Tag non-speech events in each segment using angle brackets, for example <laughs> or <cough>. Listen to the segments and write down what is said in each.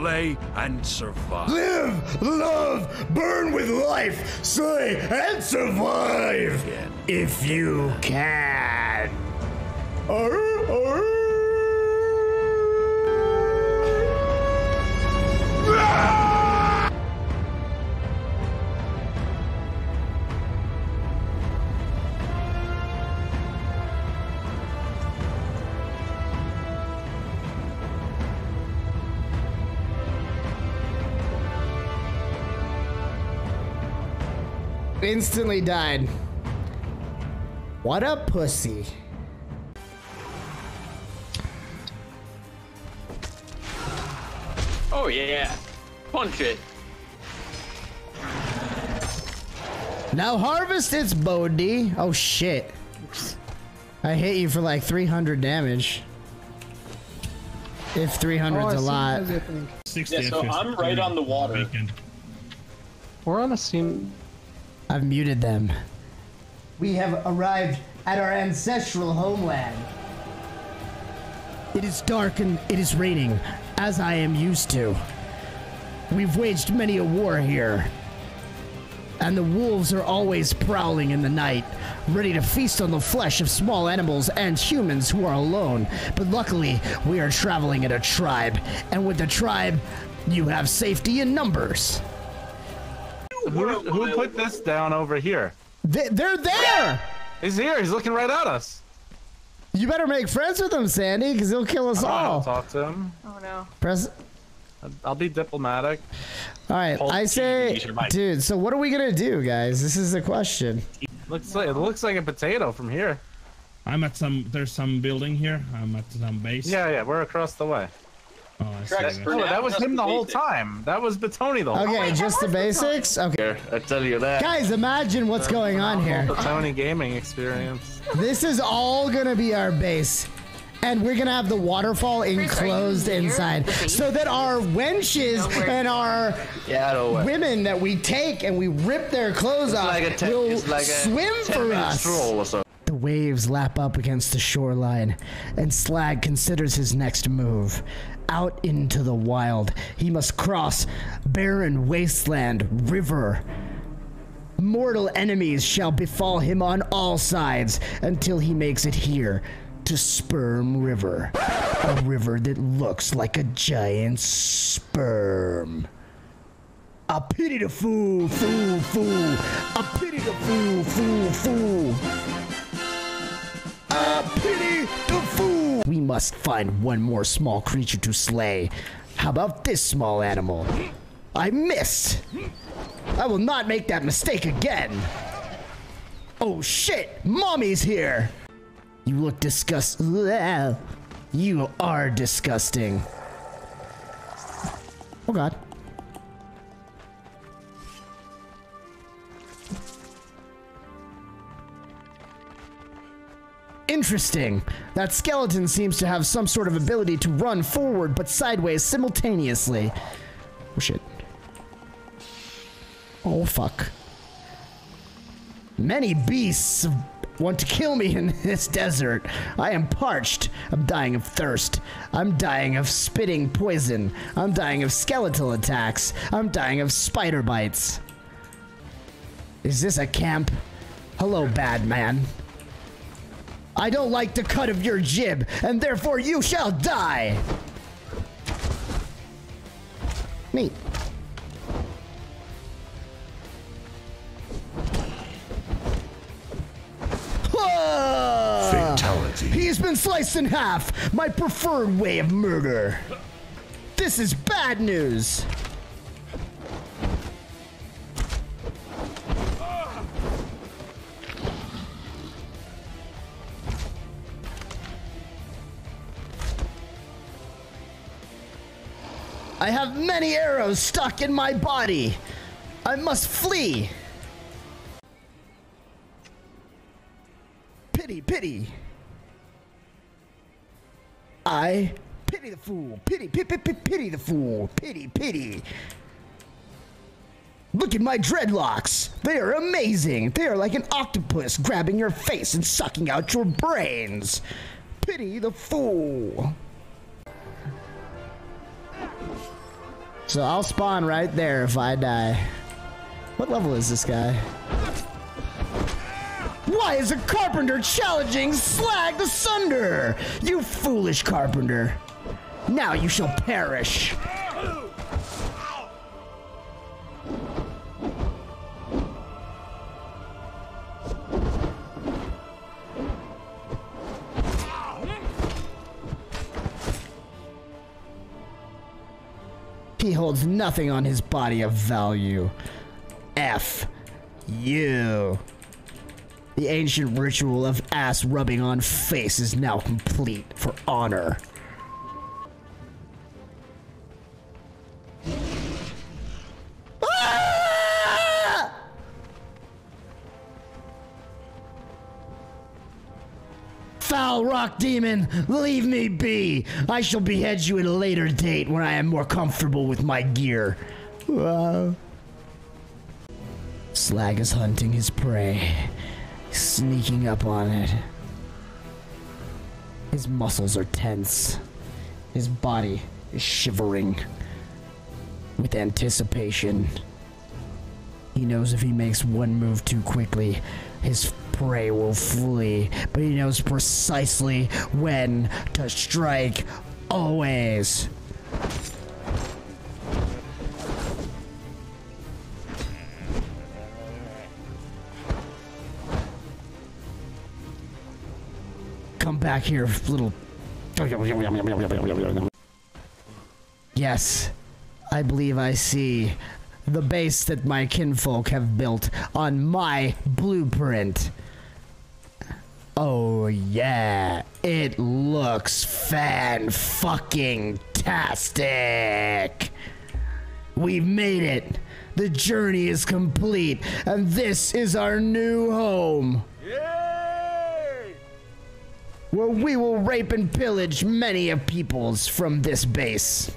Slay and survive. Live, love, burn with life, slay, and survive. Again. If you can. Arr, Instantly died. What a pussy. Oh yeah. Punch it. Now harvest its Bodhi. Oh shit. I hit you for like 300 damage. If 300 is a lot. Yeah, so I'm right on the water. Weekend. We're on a scene. I've muted them. We have arrived at our ancestral homeland. It is dark and it is raining, as I am used to. We've waged many a war here. And the wolves are always prowling in the night, ready to feast on the flesh of small animals and humans who are alone. But luckily, we are traveling in a tribe, and with the tribe, you have safety in numbers. Who, who put this down over here? They, they're there! He's here. He's looking right at us. You better make friends with him, Sandy, because he'll kill us I'll all. talk to him. Oh no. Press. I'll be diplomatic. All right, Hold I T, say, use your mic. dude. So what are we gonna do, guys? This is the question. Looks like it looks like a potato from here. I'm at some. There's some building here. I'm at some base. Yeah, yeah, we're across the way. Oh, I see. That. Oh, that was him the whole time. That was Betoni the whole Okay, just the basics. Okay, I tell you that. guys, imagine what's going on here. Betoni gaming experience. <laughs> This is all gonna be our base. And we're gonna have the waterfall enclosed inside, so that our wenches and our Yeah, I know what. women that we take and we rip their clothes off Like a ten, will like a swim 10 for us. stroll or so. The waves lap up against the shoreline, and Slag considers his next move. Out into the wild, he must cross barren wasteland river. Mortal enemies shall befall him on all sides until he makes it here to Sperm River. A river that looks like a giant sperm. A pity the fool, fool, fool. A pity the fool, fool, fool. A pity the fool. Must find one more small creature to slay. How about this small animal? I missed. I will not make that mistake again. Oh shit, mommy's here. You look disgust. You are disgusting. Oh god. Interesting. That skeleton seems to have some sort of ability to run forward but sideways simultaneously. Oh shit. Oh fuck. Many beasts want to kill me in <laughs> this desert. I am parched. I'm dying of thirst. I'm dying of spitting poison. I'm dying of skeletal attacks. I'm dying of spider bites. Is this a camp? Hello, bad man. I don't like the cut of your jib, and therefore you shall die! Neat. Ah! Fatality. He's been sliced in half! My preferred way of murder! This is bad news! I have many arrows stuck in my body. I must flee. Pity, pity. I pity the fool. Pity, pity, pity, pity the fool. Pity, pity. Look at my dreadlocks. They are amazing. They are like an octopus grabbing your face and sucking out your brains. Pity the fool. So I'll spawn right there if I die. What level is this guy? Why is a carpenter challenging Slag the Sunder? You foolish carpenter. Now you shall perish. Holds nothing on his body of value. F. You. The ancient ritual of ass rubbing on face is now complete for honor. Demon, leave me be. I shall behead you at a later date when I am more comfortable with my gear. Wow. Slag is hunting his prey, sneaking up on it. His muscles are tense. His body is shivering with anticipation. He knows if he makes one move too quickly, his prey will flee, but he knows precisely when to strike. Always. Come back here, little. Yes, I believe I see the base that my kinfolk have built on my blueprint. Oh yeah, it looks fan fucking tastic. We've made it. The journey is complete, and this is our new home. Where we will rape and pillage many of peoples from this base.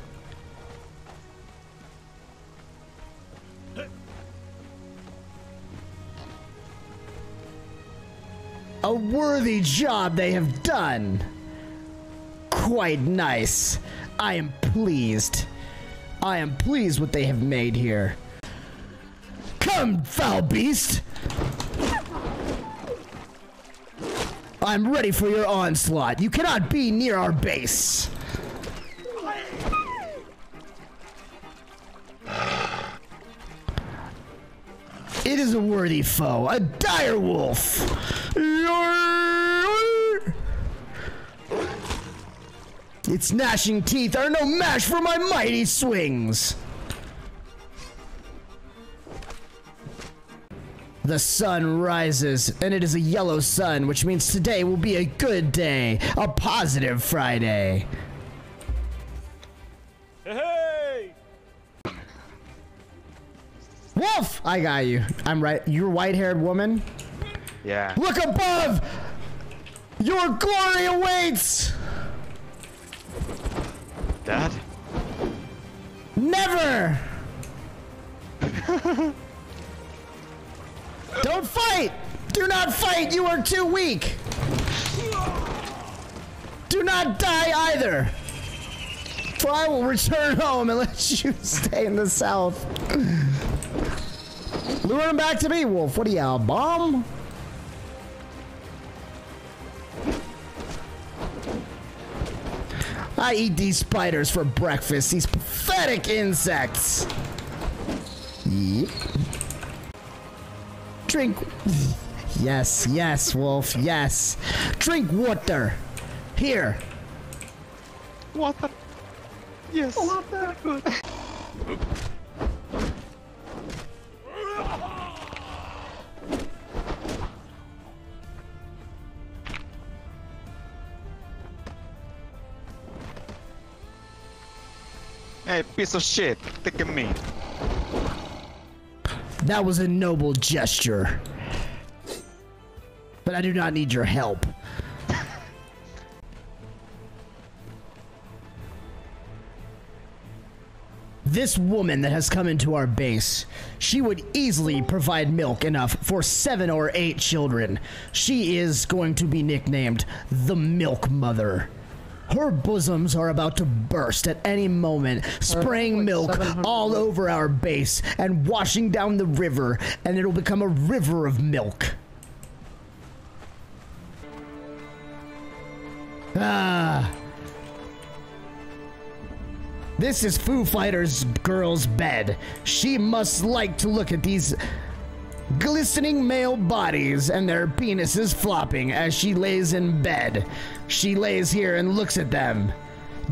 A worthy job they have done. Quite nice. I am pleased. I am pleased what they have made here. Come, foul beast! I'm ready for your onslaught. You cannot be near our base. A worthy foe, a dire wolf. Its gnashing teeth are no match for my mighty swings. The sun rises, and it is a yellow sun, which means today will be a good day, a positive Friday. Wolf! I got you. I'm right. You're a white haired woman. Yeah. Look above! Your glory awaits! Dad? Never! <laughs> Don't fight! Do not fight! You are too weak! Do not die either! For I will return home and let you <laughs> stay in the south. Lure him back to me, Wolf. What are you, a bomb? I eat these spiders for breakfast, these pathetic insects. Yep. Drink. Yes, yes, Wolf, yes. Drink water. Here. Water. Yes. Water. Hey, piece of shit. Look at me. That was a noble gesture. But I do not need your help. This woman that has come into our base, she would easily provide milk enough for seven or eight children. She is going to be nicknamed the Milk Mother. Her bosoms are about to burst at any moment, spraying like milk all over our base and washing down the river, and it'll become a river of milk. Ah. This is Foo Fighters' girl's bed. She must like to look at these glistening male bodies and their penises flopping as she lays in bed. She lays here and looks at them,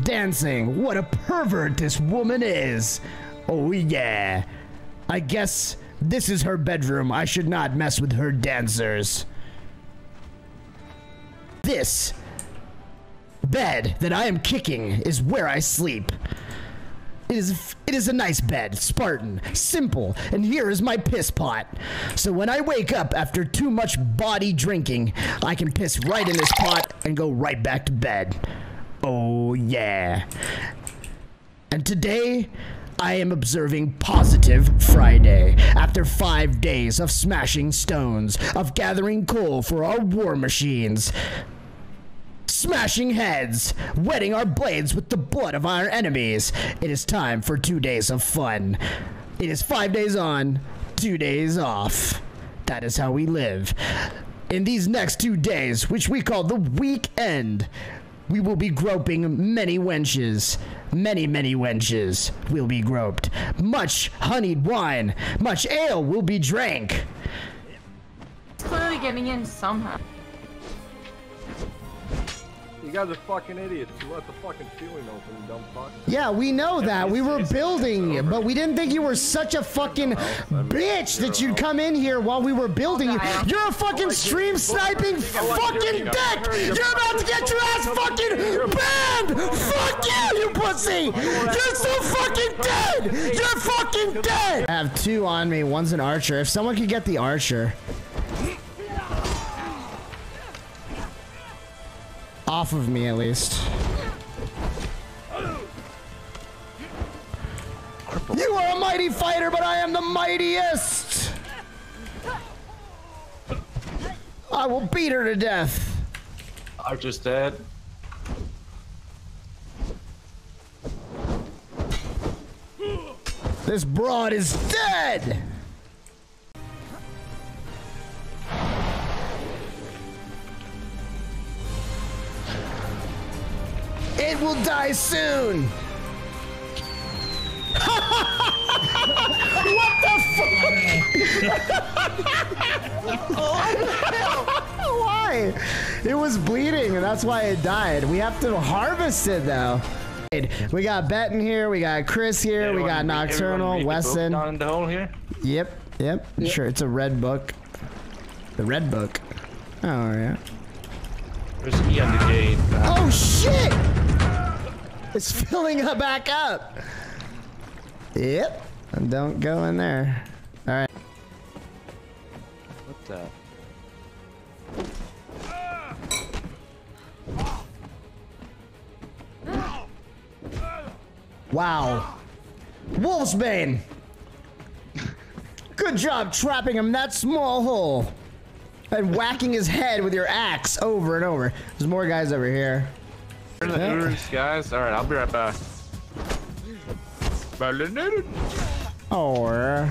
dancing. What a pervert this woman is. Oh, yeah. I guess this is her bedroom. I should not mess with her dancers. This bed that I am kicking is where I sleep. It is it is a nice bed, Spartan, simple, and here is my piss pot. So when I wake up after too much body drinking, I can piss right in this pot and go right back to bed. Oh yeah. And today I am observing Positive Friday after five days of smashing stones, of gathering coal for our war machines smashing heads, wetting our blades with the blood of our enemies. It is time for two days of fun. It is five days on, two days off. That is how we live. In these next two days, which we call the weekend, we will be groping many wenches. Many, many wenches will be groped. Much honeyed wine, much ale will be drank. It's clearly getting in somehow. You guys are fucking idiots. You left the fucking ceiling open, you dumb fuck. Yeah, we know that. We were building, but we didn't think you were such a fucking bitch that you'd come in here while we were building. You. You're a fucking stream sniping fucking dick! You're about to get your ass fucking banned! Fuck you, you pussy! You're so fucking dead! You're fucking dead! I have two on me. One's an archer. If someone could get the archer. Off of me, at least. You are a mighty fighter, but I am the mightiest! I will beat her to death. Archer's dead. This broad is dead! It will die soon! <laughs> what the fuck? Oh, why? It was bleeding, and that's why it died. We have to harvest it, though. We got Betten here, we got Chris here, we got Everyone read- everyone Nocturnal, read Wesson. Down in the hole here. Yep, yep, sure. It's a red book. The red book. Oh yeah. There's a key on the gate. Oh shit! <laughs> It's filling up back up. Yep. Don't go in there. All right. What the? Wow. Wolfsbane! Good job trapping him in that small hole. And whacking his head with your axe over and over. There's more guys over here. Turn the Yeah. Guys. All right, I'll be right back. Oh.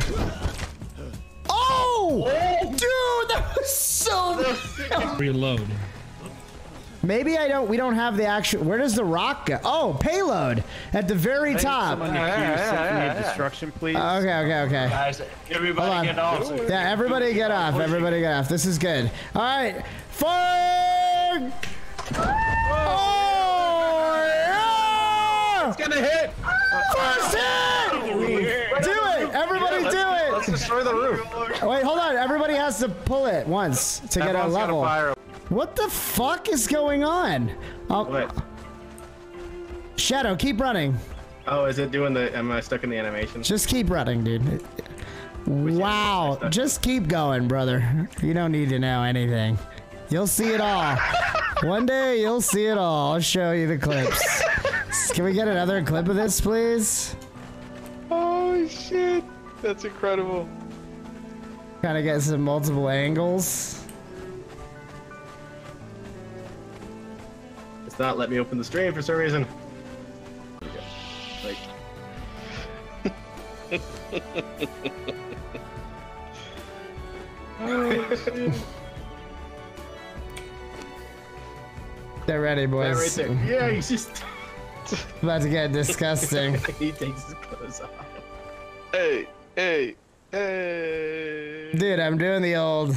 Oh! Dude, that was so. <laughs> Reload. Maybe I don't. We don't have the actual. Where does the rock go? Oh, payload at the very top. Someone to cue Symphony of. Destruction, please. Okay, okay, okay. Guys, everybody Hold on. get off. Yeah, everybody get off. Everybody get off. This is good. All right. Fire! Oh, yeah! It's gonna hit. First hit! Do it! Everybody do it! Let's destroy the roof. Wait, hold on. Everybody has to pull it once to get a Everyone's gotta level. fire. What the fuck is going on? Oh, What? Shadow, keep running. Oh, is it doing the? Am I stuck in the animation? Just keep running, dude. Wow. Just keep going, brother. You don't need to know anything. You'll see it all. <laughs> One day you'll see it all. I'll show you the clips. Can we get another clip of this, please? Oh shit. That's incredible. Kind of get some multiple angles. It's not let me open the stream for some reason. Like, <laughs> They're ready, that right boys. there. Yeah, he's just. <laughs> About to get disgusting. <laughs> he takes his clothes off. Hey, hey, hey. Dude, I'm doing the old.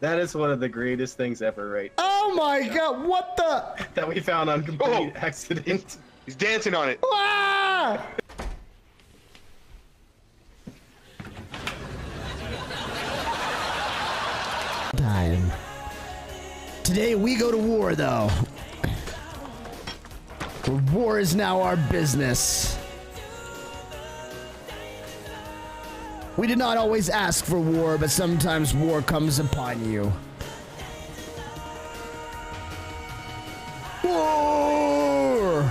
That is one of the greatest things ever, right? Oh my god, what the? <laughs> That we found on complete Oh. accident. He's dancing on it. Ah! War is now our business. We did not always ask for war, but sometimes war comes upon you. War!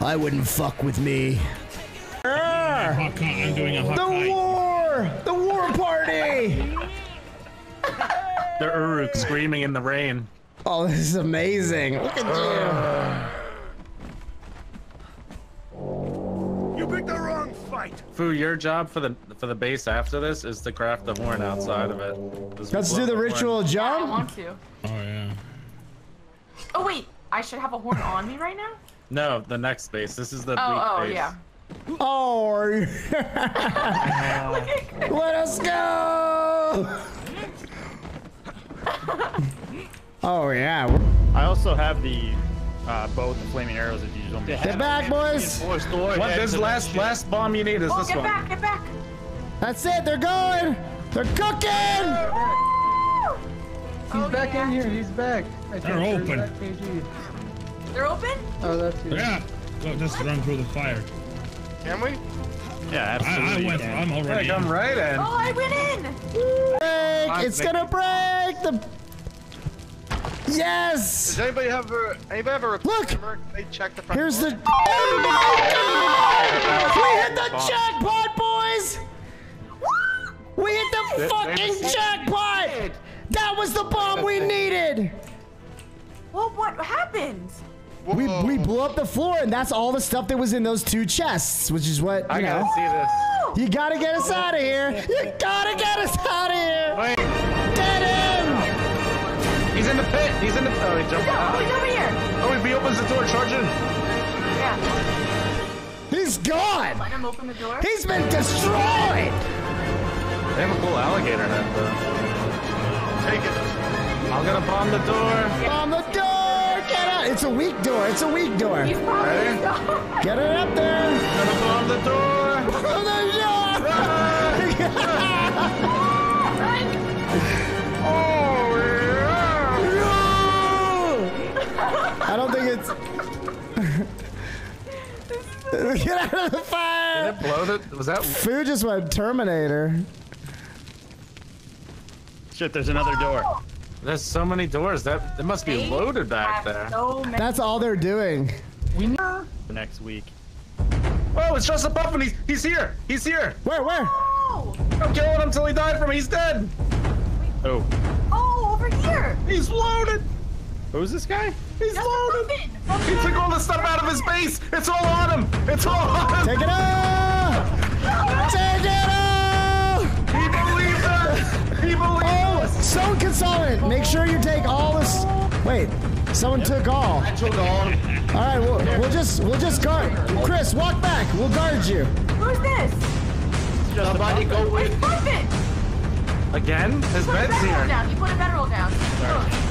I wouldn't fuck with me. I'm doing a hot The war! The war party! The Uruk screaming in the rain. Oh, this is amazing. Look at You picked the wrong fight. Fu, your job for the for the base after this is to craft the horn outside of it. Just. Let's do the horn. ritual I jump. want to. Oh yeah. Oh wait, I should have a horn on me right now. No, the next base. This is the Oh, weak oh base. yeah. Oh, <laughs> let us go! <laughs> Oh yeah, I also have the uh, bow with the flaming arrows if you just want me to. get back, boys! What? This last last bomb you need is Oh, this get one. back, get back. That's it. They're going. They're cooking. He's Oh, back yeah. in here. He's back. I They're open. there's that KG. They're open. Oh, that's you. Yeah. Go, just run through the fire. Can we? Yeah, I, I absolutely. went. I'm Yeah, already. come in. right in. Oh, I went in. Break! It's gonna break the. Does Yes! anybody have a anybody have a Look! Can they check the front Here's door? the. Oh my God! We hit the jackpot, boys! We hit the fucking jackpot! That was the bomb we needed! Well, what happened? We, we blew up the floor, and that's all the stuff that was in those two chests, which is what, I you gotta know. see this. You gotta get us out of here! You gotta get us out of here! Wait, Get him! He's in the pit. He's in the. pit. Oh, he jumped no, out. he's over here. Oh, if he opens the door, charging. Yeah. He's gone! Let him open the door. He's been destroyed! They have a cool alligator net though. Take it. I'm gonna bomb the door. Bomb the door! Get out! It's a weak door. It's a weak door. He's Ready? gone. Get it up there! Gonna bomb the door. On the door! <laughs> I don't think it's. <laughs> Get out of the fire! Did it blow the? Was that? Food just went Terminator. Shit, there's another door. There's so many doors. That it must be They loaded back there. So. That's all they're doing. We need next week. Oh, it's just a puff and he's, he's here. He's here. Where? Where? Oh! I'm killing him till he died from me. He's dead. Oh, Oh, over here! He's loaded. Who's this guy? He's That's loaded. the From He took all the stuff out of his base. It's all on him. It's all on him. Take it off! Take it off! He believes us. He believed Oh, us. stone consultant. Make sure you take all this. Wait, someone took all. I took all. All right, we'll, we'll just we'll just guard. Chris, walk back. We'll guard you. Who's this? Somebody go Where's with. Puffin? Again? His Put a bed's bedroll here. down. You put a bedroll down. Look.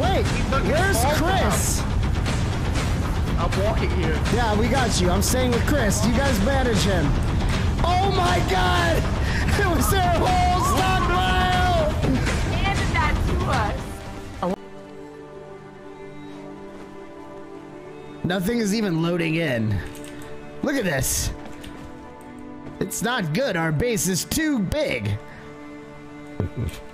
Wait, where's Chris? I'm walking here. Yeah, we got you. I'm staying with Chris. You guys manage him. Oh my God! <laughs> It was their whole stockpile. Handed that to us. Nothing is even loading in. Look at this. It's not good. Our base is too big. <laughs>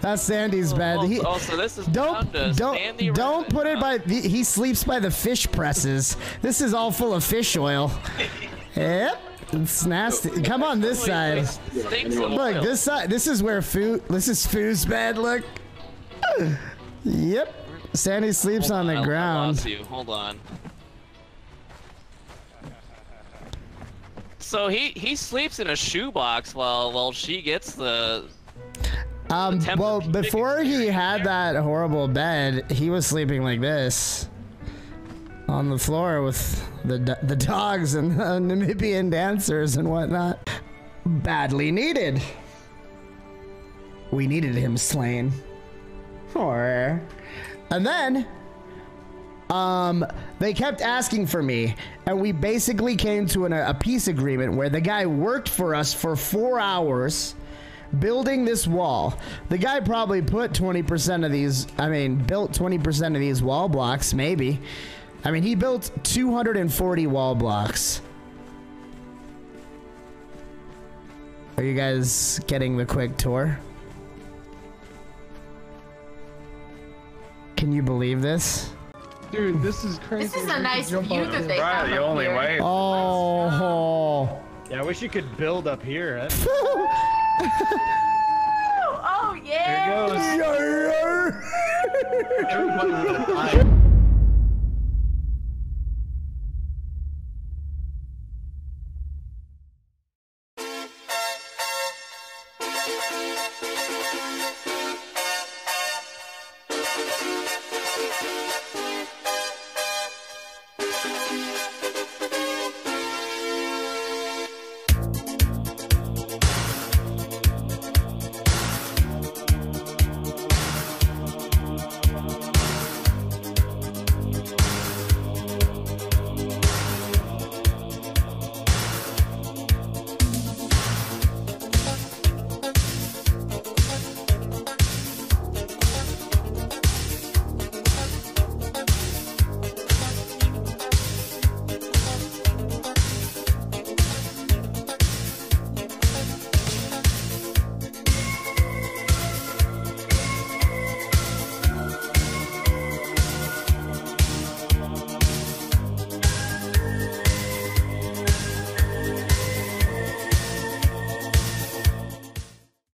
That's Sandy's oh, bed. Oh, he, oh, so this is don't don't Sandy don't put it huh? by. He, he sleeps by the fish presses. This is all full of fish oil. <laughs> yep, it's nasty. Come on this side. Look, this side. This is where food. This is Foo's bed. Look. <sighs> Yep. Sandy sleeps Hold on the I ground. Hold on. So he he sleeps in a shoebox while while she gets the. Um. Well, before he had that horrible bed, he was sleeping like this. On the floor with the the dogs and the Namibian dancers and whatnot. Badly needed. We needed him slain. Or, and then, um, they kept asking for me, and we basically came to an, a peace agreement where the guy worked for us for four hours building this wall. The guy probably put 20% of these, I mean, built 20% of these wall blocks, maybe. I mean, he built 240 wall blocks. Are you guys getting the quick tour? Can you believe this? Dude, this is crazy. This is a nice view that they this. have Right, the up only here. way. Oh. Yeah, I wish you could build up here. Eh? <laughs> That's- Oh, yeah. Here goes. Everybody